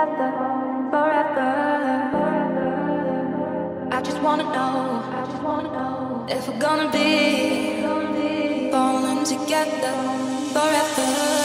together forever. I just wanna know if we're gonna be falling together forever.